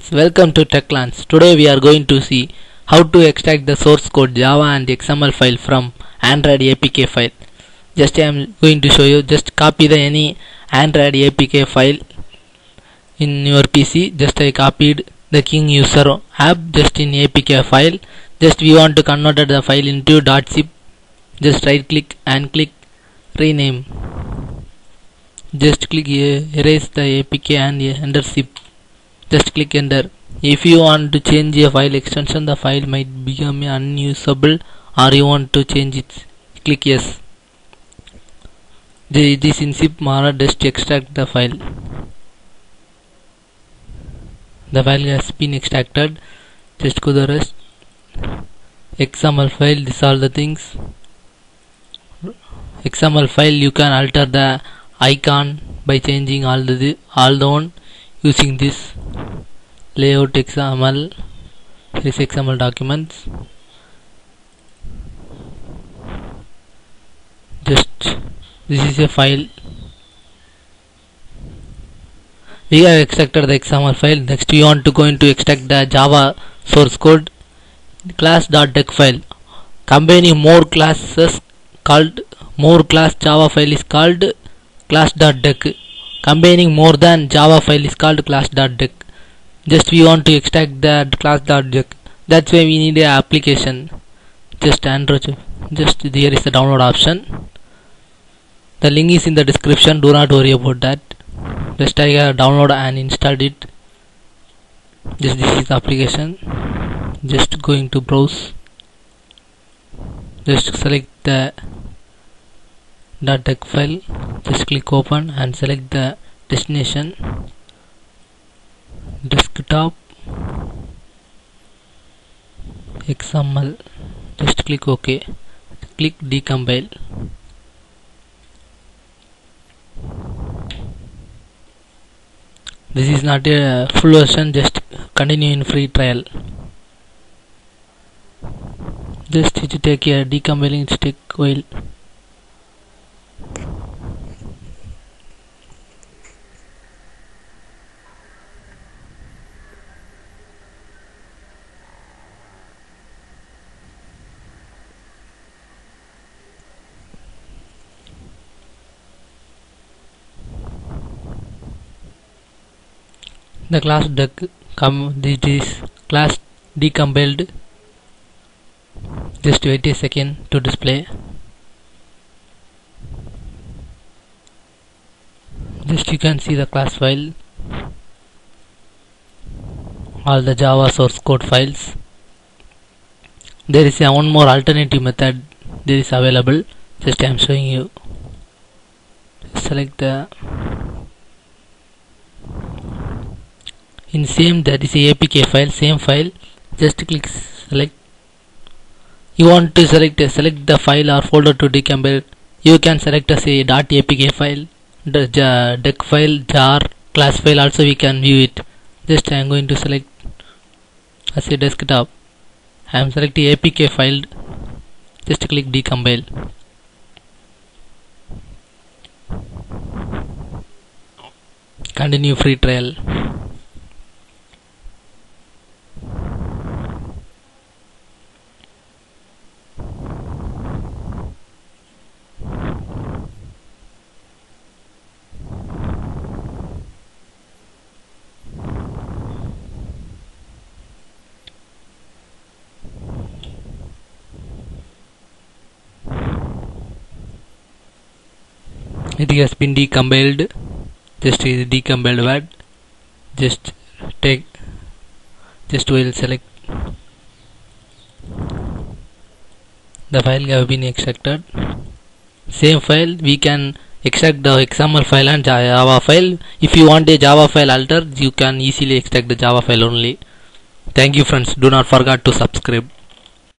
friends, welcome to Tech Clans. Today we are going to see how to extract the source code Java and XML file from Android APK file. Just I am going to show you. Just copy the any Android APK file in your PC. Just I copied the King user app just in APK file. Just we want to convert the file into dot .zip. Just right click and click rename. Just click here, erase the APK and enter zip just click enter if you want to change a file extension the file might become unusable or you want to change it. Click yes. This in zip mara just extract the file. The file has been extracted. Just go the rest. Xml file these are the things. Xml file you can alter the icon by changing all the all the one using this layout xml this xml documents. Just this is a file. We have extracted the xml file. Next we want to go into extract the java source code. Class.dex file. Combining more classes called more class java file is called class.dex combining more than java file is called class.dex just we want to extract that class.dex that's why we need a application. Just android. Just here is the download option. The link is in the description. Do not worry about that. Just I uh, download and installed it. Just this is the application. Just going to browse. Just select the .dex file just click open and select the destination. Desktop. Xml just click ok. Click decompile. This is not a full version just continue in free trial. Just it take a decompiling stick while the class come this is class decompiled just wait a second to display. Just you can see the class file. All the java source code files. There is a one more alternative method there is available. Just i am showing you. Select the in same that is apk file same file. Just click select. You want to select select the file or folder to decompile you can select as a .apk file the dex file jar class file also we can view it. Just i am going to select as a desktop. I am selecting apk file. Just click decompile. Continue free trial it has been decompiled. Just is decompiled word. Just take just will select. The file have been extracted. Same file we can extract the xml file and java file. If you want a java file alter you can easily extract the java file only. Thank you friends. Do not forget to subscribe